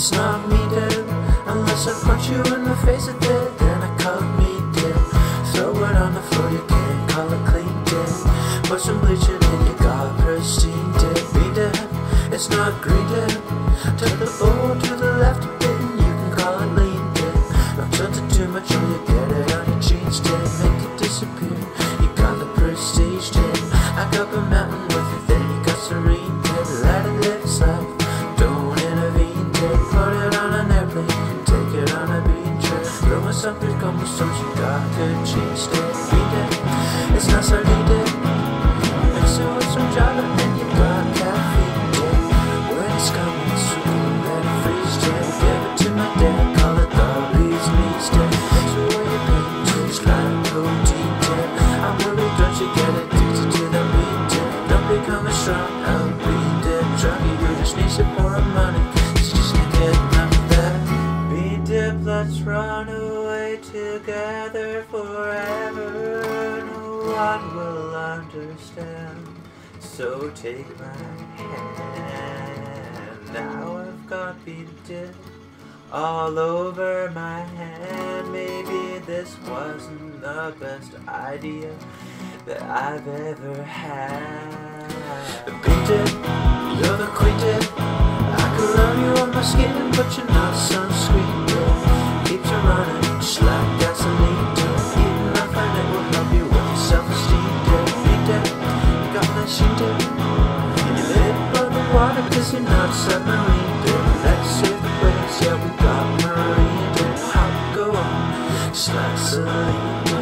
It's not me dead, unless I punch you in the face of dead, then I call me dead. Throw it on the floor, you can't call it clean dead. Put some bleach in it, you got pristine dead. Be dead, it's not green dead. Take the bowl to the left a bit, and you can call it lean dead. Don't tilt it too much, or you get it on your jeans dead. Make it disappear, you got the prestige dead. I got a mountain trip. Throw me something, como stones, you got good cheese dead. Be dead, it's not sardine dead. Mix it with some java, then you got caffeine dead. When it's coming soon, let it freeze dead. Give it to my dad, call it the bee's knees. Takes away your pain, just like protein dead. I'm worried, don't you get addicted to the beat dead? Don't become a strong, together forever. No one will understand. So take my hand. Now I've got bean dip all over my hand. Maybe this wasn't the best idea that I've ever had. Bean dip, you're the queen dip. I could run you on my skin, but you're what you do. You live by the water cause you're not submarine. Dude. Let's see the waves, yeah, we got marine. Dude. How go on? Just like Celine.